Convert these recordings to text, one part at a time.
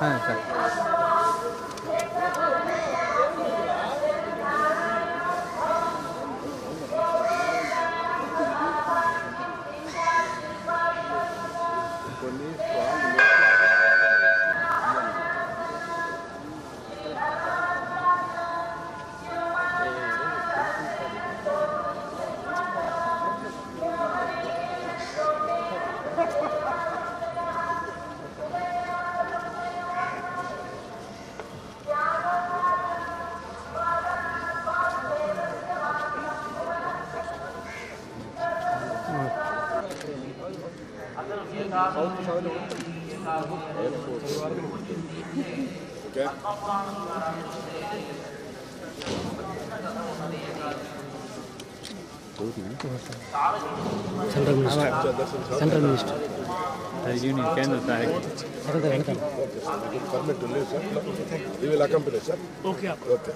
ใ对 Okay. Central minister central minister union केंद्र सरकार permit ले sir we will accompany sir okay okay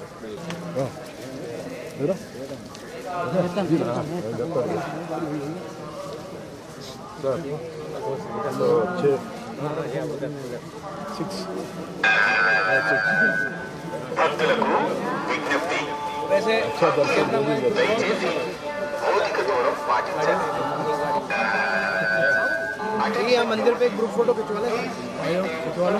हां భక్తులకు విజ్ఞప్తి अच्छा दर्शन नहीं करते దయచేసి భౌతిక దూరం పాటించండి यहाँ मंदिर पे एक ग्रुप फोटो खिंचवा ले खिंचवा लो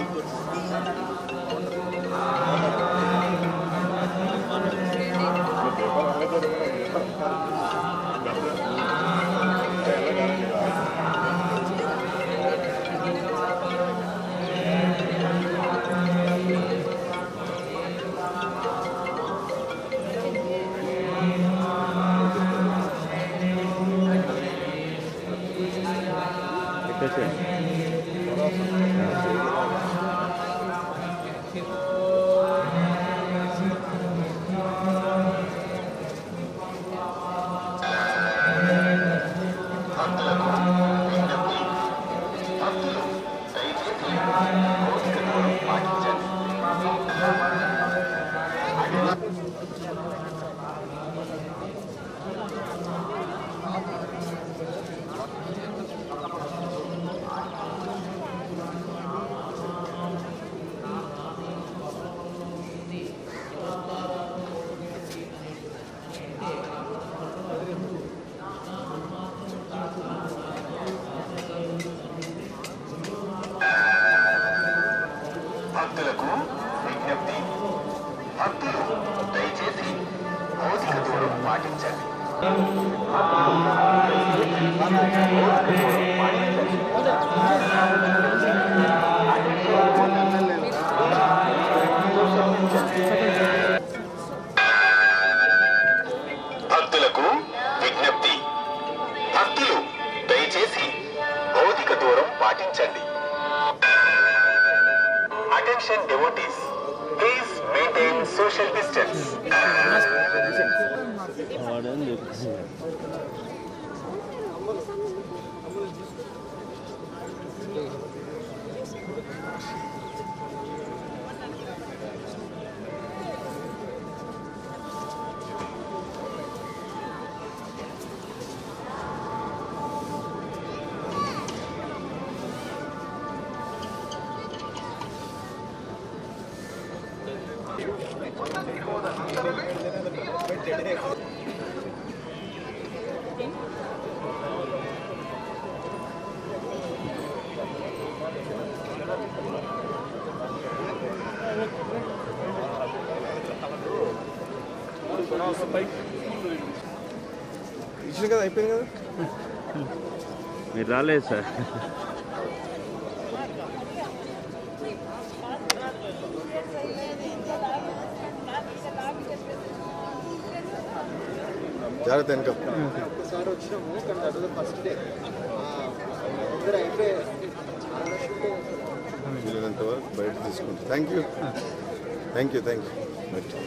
ます。పాటించండి. భక్తులకు విజ్ఞప్తి. భక్తులు దయచేసి భౌతిక దూరం పాటించండి. Attention devotees please maintain social distance Ordern dürfen Sie. Gracias. ఇచ్చిన కదా అయిపోయింది కదా మీరు రాలేదు సార్ జాగ్రత్త వెనక ఒకసారి వచ్చినాము కానీ అది ఫస్ట్ డే వీలైనంత వరకు బయట తీసుకుంటాం thank you thank you thank you